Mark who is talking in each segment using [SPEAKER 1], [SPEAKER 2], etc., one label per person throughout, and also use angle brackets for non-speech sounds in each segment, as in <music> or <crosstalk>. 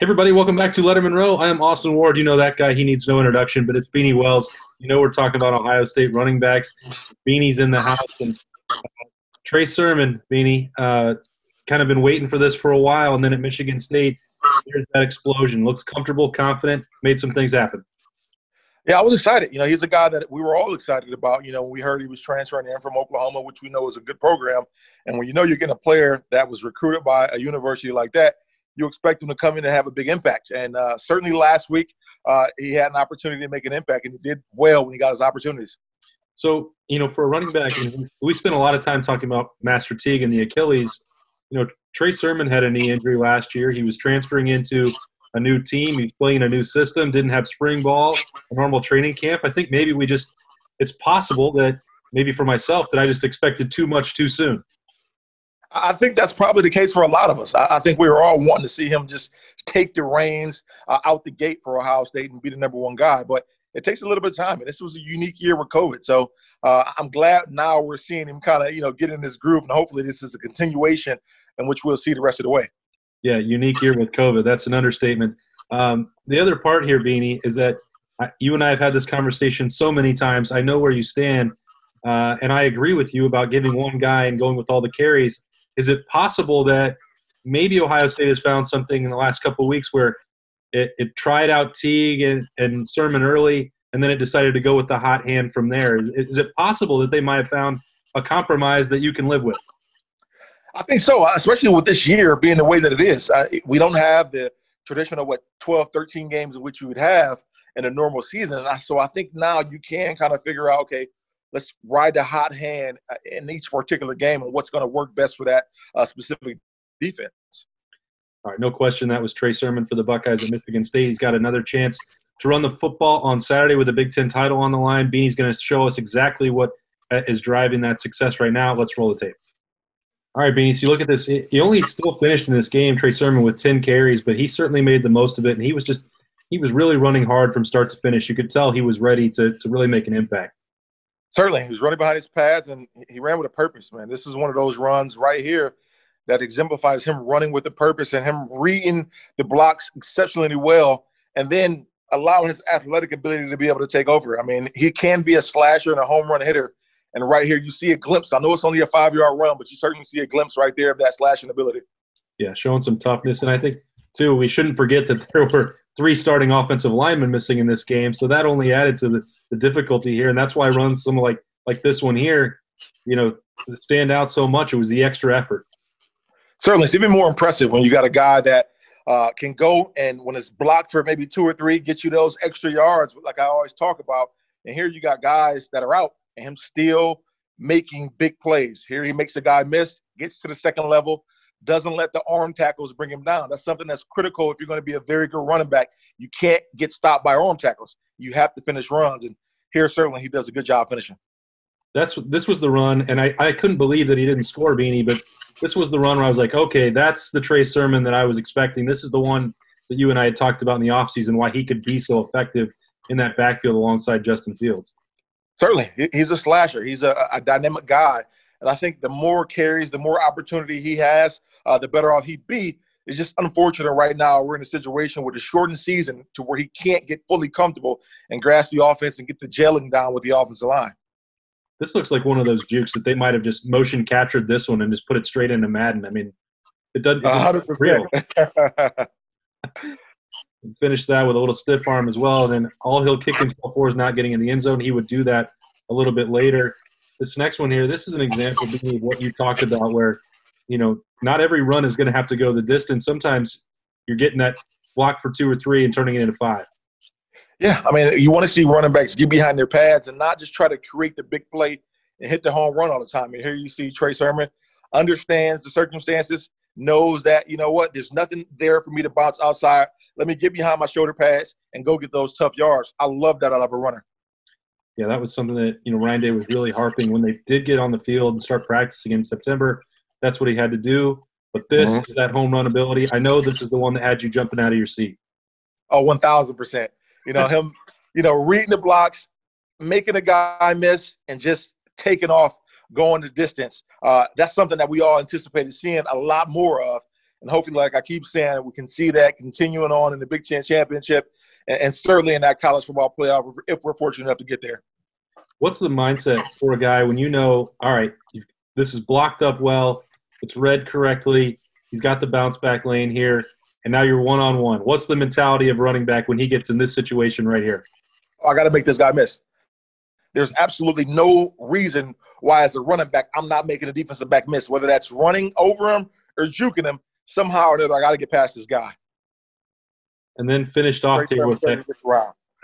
[SPEAKER 1] everybody, welcome back to Lettermen Row. I am Austin Ward. You know that guy. He needs no introduction, but it's Beanie Wells. You know we're talking about Ohio State running backs. Beanie's in the house. And uh, Trey Sermon, Beanie, uh, kind of been waiting for this for a while, and then at Michigan State, here's that explosion. Looks comfortable, confident, made some things happen.
[SPEAKER 2] Yeah, I was excited. You know, he's a guy that we were all excited about. You know, when we heard he was transferring in from Oklahoma, which we know is a good program. And when you know you're getting a player that was recruited by a university like that, you expect him to come in and have a big impact. And uh, certainly last week, uh, he had an opportunity to make an impact, and he did well when he got his opportunities.
[SPEAKER 1] So, you know, for a running back, we spent a lot of time talking about Master Teague and the Achilles. You know, Trey Sermon had a knee injury last year. He was transferring into a new team. He's playing a new system. Didn't have spring ball, a normal training camp. I think maybe we just. It's possible that maybe for myself that I just expected too much too soon.
[SPEAKER 2] I think that's probably the case for a lot of us. I, think we were all wanting to see him just take the reins uh, out the gate for Ohio State and be the number one guy. But it takes a little bit of time, and this was a unique year with COVID. So uh, I'm glad now we're seeing him kind of you know get in this groove, and hopefully this is a continuation in which we'll see the rest of the way.
[SPEAKER 1] Yeah, unique year with COVID. That's an understatement. Um, the other part here, Beanie, is that you and I have had this conversation so many times. I know where you stand, uh, and I agree with you about giving one guy and going with all the carries. Is it possible that maybe Ohio State has found something in the last couple of weeks where it, it tried out Teague and, and Sermon early, and then it decided to go with the hot hand from there? Is, is it possible that they might have found a compromise that you can live with?
[SPEAKER 2] I think so, especially with this year being the way that it is. Uh, we don't have the traditional, what, 12, 13 games which you would have in a normal season. So I think now you can kind of figure out, okay, let's ride the hot hand uh, in each particular game and what's going to work best for that uh, specific defense.
[SPEAKER 1] All right, no question. That was Trey Sermon for the Buckeyes at Michigan State. He's got another chance to run the football on Saturday with a Big Ten title on the line. Beanie's going to show us exactly what uh, driving that success right now. Let's roll the tape. All right, Beanie. So you look at this. He only still finished in this game, Trey Sermon, with 10 carries, but he certainly made the most of it. And he was just, he was really running hard from start to finish. You could tell he was ready to, to really make an impact.
[SPEAKER 2] Certainly, he was running behind his pads and he ran with a purpose, man. This is one of those runs right here that exemplifies him running with a purpose and him reading the blocks exceptionally well, and then allowing his athletic ability to be able to take over. I mean, he can be a slasher and a home run hitter. And right here, you see a glimpse. I know it's only a five yard run, but you certainly see a glimpse right there of that slashing ability.
[SPEAKER 1] Yeah, showing some toughness. And I think, too, we shouldn't forget that <laughs> there were three starting offensive linemen missing in this game. So that only added to the, the difficulty here. And that's why runs some like like this one here, you know, stand out so much. It was the extra effort.
[SPEAKER 2] Certainly. It's even more impressive when you got a guy that uh, can go and when it's blocked for maybe two or three, get you those extra yards, like I always talk about. And here you got guys that are out and him still making big plays. Here he makes a guy miss, gets to the second level, doesn't let the arm tackles bring him down. That's something that's critical if you're going to be a very good running back. You can't get stopped by arm tackles. You have to finish runs, and here certainly he does a good job finishing.
[SPEAKER 1] That's this was the run, and I, I couldn't believe that he didn't score Beanie, but this was the run where I was like, okay, that's the Trey Sermon that I was expecting. This is the one that you and I had talked about in the offseason, why he could be so effective in that backfield alongside Justin Fields.
[SPEAKER 2] Certainly, he's a slasher. He's a, a dynamic guy, and I think the more carries, the more opportunity he has, uh, the better off he'd be. It's just unfortunate right now we're in a situation with a shortened season to where he can't get fully comfortable and grasp the offense and get the gelling down with the offensive line.
[SPEAKER 1] This looks like one of those jukes that they might have just motion captured this one and just put it straight into Madden. I mean, it doesn't. It real. <laughs> Finish that with a little stiff arm as well. And then all he'll kick himself for is not getting in the end zone. He would do that a little bit later. This next one here, this is an example of what you talked about where, you know, not every run is going to have to go the distance. Sometimes you're getting that block for two or three and turning it into five.
[SPEAKER 2] Yeah, I mean, you want to see running backs get behind their pads and not just try to create the big play and hit the home run all the time. And here you see Trey Sermon understands the circumstances, knows that, you know what, there's nothing there for me to bounce outside. Let me get behind my shoulder pads and go get those tough yards. I love that out of a runner.
[SPEAKER 1] Yeah, that was something that, you know, Ryan Day was really harping when they did get on the field and start practicing in September – that's what he had to do. But this mm-hmm. is that home run ability. I know this is the one that had you jumping out of your seat.
[SPEAKER 2] Oh, 1,000%. You know, him, you know, reading the blocks, making a guy miss, and just taking off, going the distance. Uh, that's something that we all anticipated seeing a lot more of. And hopefully, like I keep saying, we can see that continuing on in the Big Ten championship and, and certainly in that college football playoff if we're fortunate enough to get there.
[SPEAKER 1] What's the mindset for a guy when you know, all right, this is blocked up well, it's read correctly, he's got the bounce back lane here, and now you're one on one. What's the mentality of running back when he gets in this situation right here?
[SPEAKER 2] Oh, I got to make this guy miss. There's absolutely no reason why, as a running back, I'm not making a defensive back miss, whether that's running over him or juking him. Somehow or another, I got to get past this guy.
[SPEAKER 1] And then finished off here with that.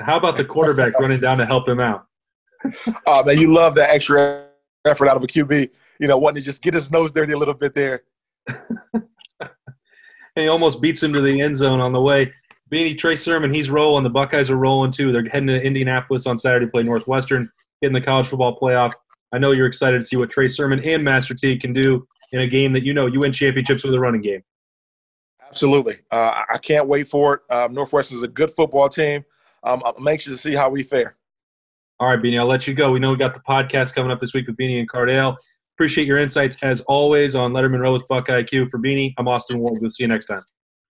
[SPEAKER 1] How about the quarterback running down to help him out? <laughs>
[SPEAKER 2] Oh man, you love that extra effort out of a QB. You know, wanting to just get his nose dirty a little bit there.
[SPEAKER 1] and <laughs> he almost beats him to the end zone on the way. Beanie Trey Sermon, he's rolling. The Buckeyes are rolling too. They're heading to Indianapolis on Saturday to play Northwestern, getting the college football playoff. I know you're excited to see what Trey Sermon and Master Teague can do in a game that you know you win championships with a running game.
[SPEAKER 2] Absolutely. Uh, I can't wait for it. Um, Northwestern is a good football team. Um, I'm anxious to see how we fare.
[SPEAKER 1] All right, Beanie, I'll let you go. We know we got the podcast coming up this week with Beanie and Cardale. Appreciate your insights as always on Lettermen Row with BuckIQ. For Beanie, I'm Austin Ward. We'll see you next time.